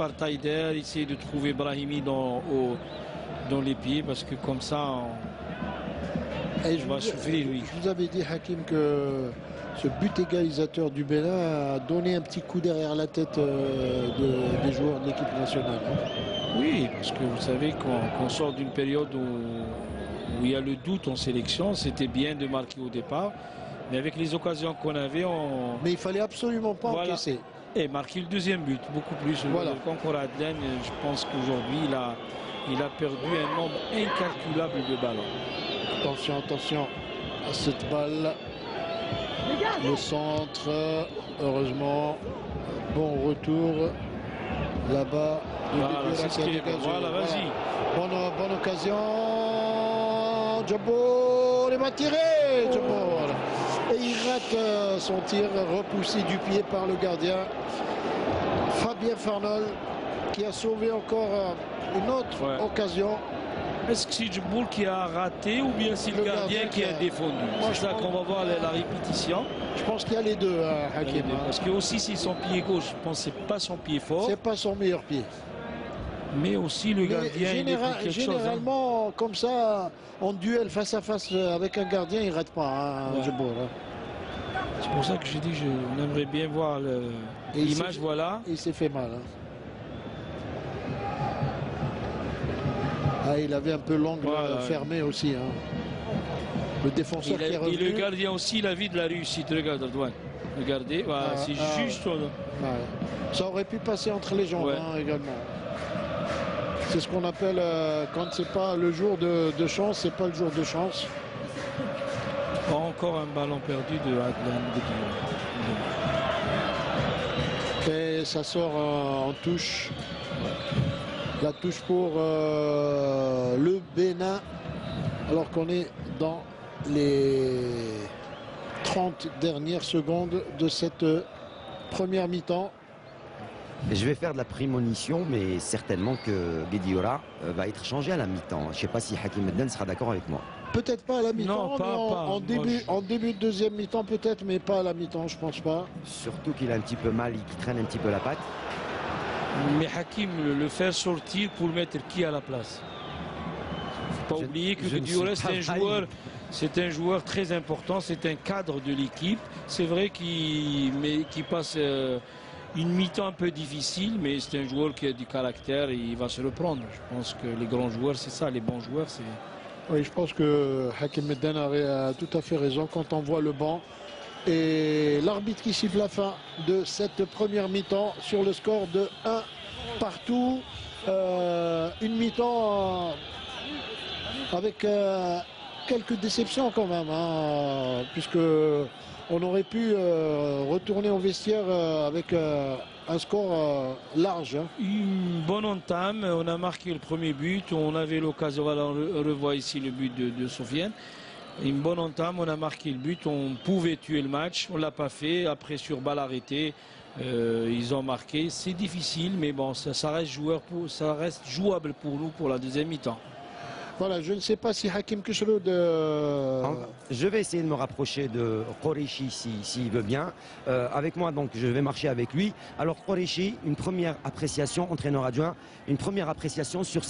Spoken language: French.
par Taider, essayer de trouver Brahimi dans, au- dans les pieds parce que comme ça, on- Et Il va souffrir, lui. Je vous avais dit, Hakim, que ce but égalisateur du Bénin a donné un petit coup derrière la tête euh, de- des joueurs de l'équipe nationale. hein. oui, parce que vous savez qu'on sort d'une période où, où il y a le doute en sélection, c'était bien de marquer au départ, mais avec les occasions qu'on avait, on Mais il fallait absolument pas Voilà. encaisser. Et marqué le deuxième but, beaucoup plus. Voilà. Le Concours Adlen, je pense qu'aujourd'hui, il a, il a perdu un nombre incalculable de ballons. Attention, attention à cette balle. Le centre, heureusement. Bon retour là-bas. Voilà, voilà, vas-y. Bonne, bonne occasion. Jabbo, il va tirer. Jabbo. Et il rate euh, son tir repoussé du pied par le gardien. Fabien Farnol qui a sauvé encore euh, une autre Ouais. occasion. Est-ce que c'est Djiboul qui a raté ou bien c'est le, Le gardien, gardien qui a a- défendu? C'est ça qu'on va voir la, la répétition. Je pense qu'il y a les deux, hein, Hakim. Parce que aussi c'est son pied gauche, je pense que c'est pas son pied fort, C'est pas son meilleur pied. mais aussi le Mais gardien il est chose. hein. généralement, comme ça, en duel face à face avec un gardien, il rate pas. Hein, Ouais. Hein. C'est pour ça que j'ai dit je, on aimerait bien voir Et l'image, voilà. Il s'est fait mal. hein. Ah, il avait un peu l'angle Voilà. euh, fermé aussi. hein. Le défenseur Il a- qui est et revenu. le gardien aussi, il a vu de la réussite. Regarde, Redouane. Regardez, Ah, c'est ah, juste. Ouais. Ça aurait pu passer entre les jambes Ouais. hein, également. C'est ce qu'on appelle euh, quand c'est pas le jour de, de chance, c'est pas le jour de chance. Encore un ballon perdu de Bediou. Et ça sort euh, en touche. La touche pour euh, le Bénin. Alors qu'on est dans les 30 dernières secondes de cette euh, première mi-temps. Je vais faire de la prémonition, mais certainement que Guediola euh, va être changé à la mi-temps. Je ne sais pas si Hakim Medden sera d'accord avec moi. Peut-être pas à la mi-temps, Non, pas- mais en, pas. en Moi, début, je- en début de deuxième mi-temps peut-être, mais pas à la mi-temps, je pense pas. Surtout qu'il a un petit peu mal, qu'il traîne un petit peu la patte. Mais Hakim, le, le faire sortir pour mettre qui à la place? Faut pas Je- oublier que sais c'est un joueur, c'est un joueur très important, c'est un cadre de l'équipe. C'est vrai qu'il mais qu'il passe euh, une mi-temps un peu difficile, mais c'est un joueur qui a du caractère et il va se reprendre. Je pense que les grands joueurs, c'est ça, les bons joueurs, c'est Oui, je pense que Hakim Medden avait euh, tout à fait raison quand on voit le banc. Et l'arbitre qui siffle la fin de cette première mi-temps sur le score de 1 partout. Euh, une mi-temps euh, avec quelques déceptions quand même, hein, puisque on aurait pu euh, retourner au vestiaire euh, avec euh, un score large. hein. Une bonne entame, on a marqué le premier but, on avait l'occasion, on re- revoit ici le but de, de Sofiane. Une bonne entame, on a marqué le but, on pouvait tuer le match, on l'a pas fait. Après sur balle arrêtée, ils ont marqué. C'est difficile, mais bon, ça reste jouable pour nous pour la deuxième mi-temps. Voilà, je ne sais pas si Hakim euh, En- Je vais essayer de me rapprocher de Koreshi s'il si, veut bien. Euh, avec moi, donc, je vais marcher avec lui. Alors, Koreshi, une première appréciation, entraîneur adjoint, une première appréciation sur